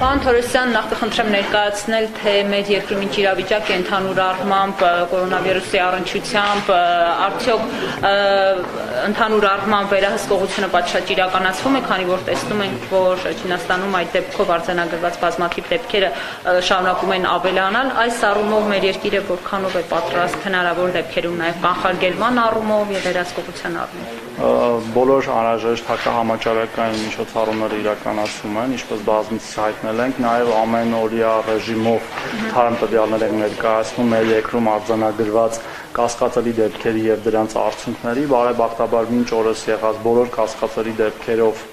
Պարոն Թորոսյան, նախ կխնդրեմ ներկայացնել, թե մեր երկրում ինչ իրավիճակ է ընդհանուր առմամբ կորոնավիրուսի առնչությամբ, արդյոք ընդհանուր առմամբ վերահսկողությունը պատշաճ իրականացվում է, քանի որ տեսնում ենք, որ Չինաստանում այդ դեպքով արձանագրված բազմաթիվ դեպքերը շարունակում են ավելանալ, այս առումով մեր երկիրը որքանով է պատրաստ հնարավոր դեպքերում նաև կանխարգելման առումով եւ վերահսկողության առումով բոլոր անհրաժեշտ հակահամաճարակային միջոցառումները իրականացվում են, ինչպես բազմիցս հայտնել ենք, նաև ամենօրյա ռեժիմով թարմ տվյալներ են ներկայացնում մեր երկրում արձանագրված կասկածելի դեպքերի եւ դրանց արդյունքների, բարեբախտաբար մինչ օրս եղած բոլոր կասկածելի դեպքերով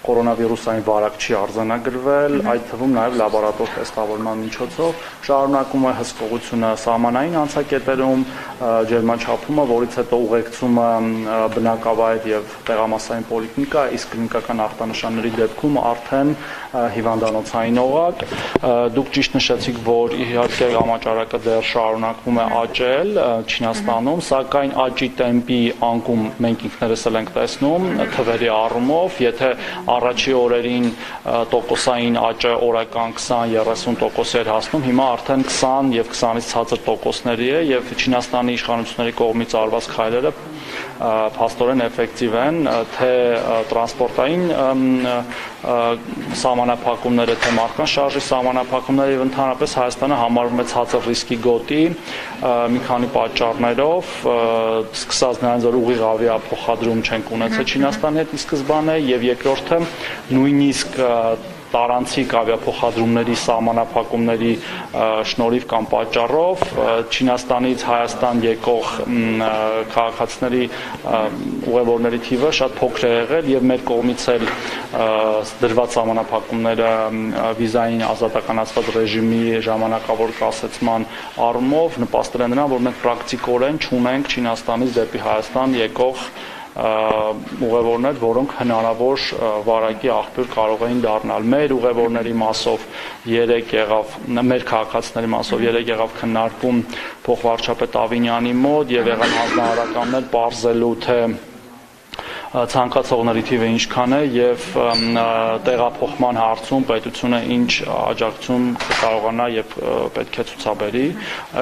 կորոնավիրուսային վարակ չի արձանագրվել, այդ թվում նաև լաբորատոր տեստավորման միջոցով շարունակում է հսկողությունը սահմանային անցակետերում, ջերմաչափումը, որից հետո ուղեկցումը բնակավայր եւ տեղամասային պոլիկլինիկա, իսկ կլինիկական ախտանշանների դեպքում արդեն հիվանդանոցային օղակ։ Դուք ճիշտ նշեցիք, որ իհարկե համաճարակը դեռ շարունակվում է աճել Չինաստանում, սակայն աճի տեմպի անկում մենք ինքներս էլ ենք տեսնում թվերի առումով, եթե առաջի օրերին տոկոսային աճը օրական 20-30% էր հասնում, հիմա արդեն 20 եւ 20-ից ցածր տոկոսների է եւ Չինաստանի իշխանությունների կողմից արված քայլերը փաստորեն էֆեկտիվ են, թե տրանսպորտային սահմանափակումները, թե մարդկանց շարժի սահմանափակումները եւ ընդհանրապես Հայաստանը համարվում է ցածր ռիսկի գոտի մի քանի պատճառներով, սկսած նրանց որ ուղիղ ավիափոխադրում չենք ունեցել Չինաստանի հետ ի սկզբանե եւ երկրորդը նույնիսկ տարանցիկ ավիափոխադրումների սահմանափակումների շնորհիվ կամ պատճառով Չինաստանից Հայաստան եկող քաղաքացիների ուղևորների թիվը շատ փոքր է եղել եւ մեր կողմից էլ դրված սահմանափակումները վիզային ազատականացված ռեժիմի ժամանակավոր կասեցման առումով նպաստել են նրան, որ մենք պրակտիկորեն չունենք Չինաստանից դեպի Հայաստան եկող ուղևորներ, որոնք հնարավոր վարակի աղբյուր կարող էին դառնալ։ Մեր ուղևորների մասով 3 եղավ, մեր քաղաքացիների մասով 3 եղավ քննարկում փոխվարչապետ Ավինյանի մոտ եւ եղան հանձնարարականներ բարձելու թե ցանկացողների թիվը ինչքան է եւ տեղափոխման հարցում պետությունը ինչ աջակցություն կարողանա եւ պետք է ցուցաբերի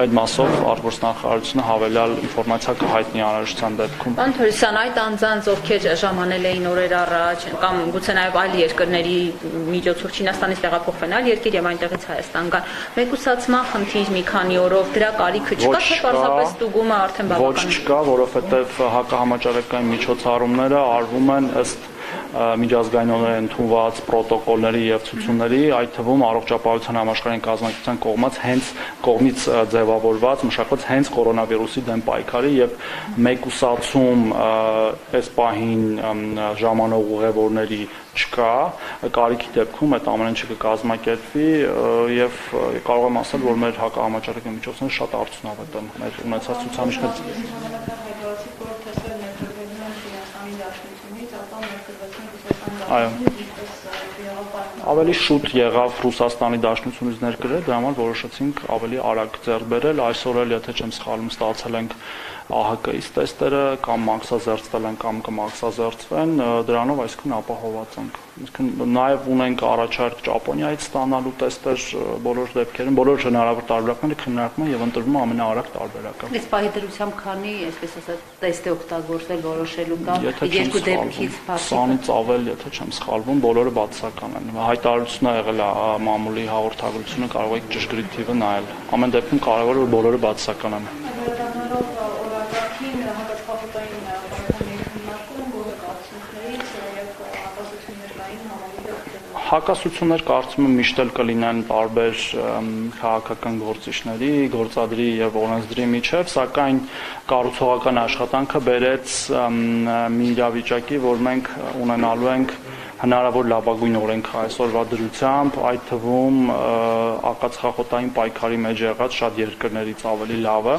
այդ մասով արտգործնախարարությունը հավելյալ ինֆորմացիա կհայտնի անհրաժեշտության դեպքում Պարոն Թորիսյան այդ անձանց ովքեր ժամանել էին օրեր առաջ կամ գուցե նաեւ այլ երկրների միջոցով Չինաստանից տեղափոխվեն այլ երկիր եւ այնտեղից Հայաստան գան մեկուսացման խնդիր մի քանի օրով դրա կարիքը չկա թե պարզապես ստուգումը արդեն բավական Ոչ չկա որովհետեւ հակահամաճարակային միջոցառումները որը արվում են ըստ միջազգայինորեն ընդունված պրոտոկոլների եւ ցուցումների, այդ թվում առողջապահության համաշխարհային կազմակերպության կողմից հենց կողմից ձևավորված մշակված հենց կորոնավիրուսի դեմ պայքարի եւ մեկուսացում այս պահին ժամանող ուղևորների չկա, կարիքի դեպքում այդ ամեն ինչը կկազմակերպվի եւ կարող եմ ասել, որ մեր հակահամաճարակի միջոցները շատ արդյունավետ են մեր ունեցած 哎呦。Ավելի շուտ եղավ Ռուսաստանի Դաշնությունից ներկրել, դրա համար որոշեցինք ավելի արագ ձեռք բերել, այսօր էլ եթե չեմ սխալվում, ստացել ենք ԱՀԿ-ից տեստերը կամ մաքսազերծվել են կամ կմաքսազերծվեն, դրանով այսքան ապահոված ենք։ Իսկն նաև ունենք առաջարկ Ճապոնիայից ստանալու տեստեր բոլոր դեպքերում, բոլոր հնարավոր տարբերակները քննարկվում են եւ ընտրվում ամենաարագ տարբերակը։ Իսկ պահի դրությամբ քանի, այսպես ասած, տեստը օգտագործել որոշելու կամ երկու դեպքից բացի։ 20-ից ավել, եթե չեմ սխալվում, բոլորը բացական են։ Հայտարարությունը եղել է մամուլի հաղորդագրությունը, կարող եք ճշգրիտ թիվը նայել։ Ամեն դեպքում կարևոր որ բոլորը բացական են։ հակասություններ կարծում եմ միշտ էլ կլինեն տարբեր քաղաքական գործիչների, գործադրի եւ օրենսդրի միջև, սակայն կառուցողական աշխատանքը բերեց մի իրավիճակի, որ մենք ունենալու ենք հնարավոր լավագույն օրենք այսօրվա դրությամբ, այդ թվում ակացխախոտային պայքարի մեջ եղած շատ երկրներից ավելի լավը,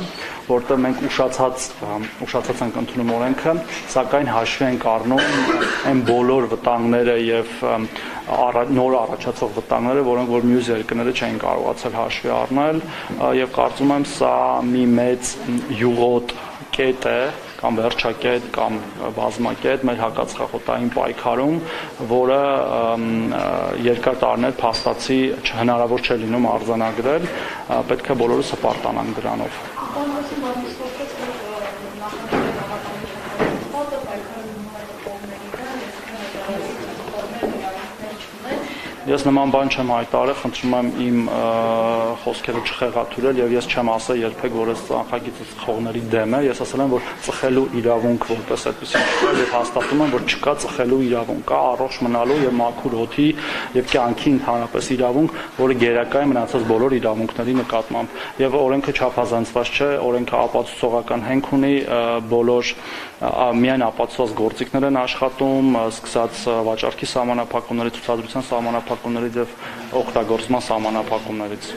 որտեղ մենք ուշացած ուշացած ենք ընդունում օրենքը, սակայն հաշվի ենք առնում այն բոլոր վտանգները եւ նոր առաջացող վտանգները, որոնք որ մյուս երկրները չեն կարողացել հաշվի առնել եւ կարծում եմ սա մի մեծ յուղոտ կետ է կամ վերջակետ կամ բազմակետ մեր հակացխախոտային պայքարում, որը երկար տարիներ փաստացի հնարավոր չէ լինում արձանագրել, պետք է բոլորս հպարտանանք դրանով։ Ես նման բան չեմ հայտարարել, խնդրում եմ իմ խոսքերը չխեղաթյուրել եւ ես չեմ ասել երբեք, որ այս ծանխագիծը ծխողների դեմ է, ես ասել եմ, որ ծխելու իրավունք որպես այդպեսին չկա եւ հաստատում եմ, որ չկա ծխելու իրավունք, կա առողջ մնալու եւ մաքուր օդի եւ կյանքի ընդհանրապես իրավունք, որը գերակա է մնացած բոլոր իրավունքների նկատմամբ։ Եվ օրենքը չափազանցված չէ, օրենքը ապացուցողական հենք ունի, բոլոր միայն ապացուցված գործիքներ են աշխատում, սկսած վաճառքի սահմանափակումների, ցուցադրության սահմանափակումներից եւ օգտագործման սահմանափակումներից։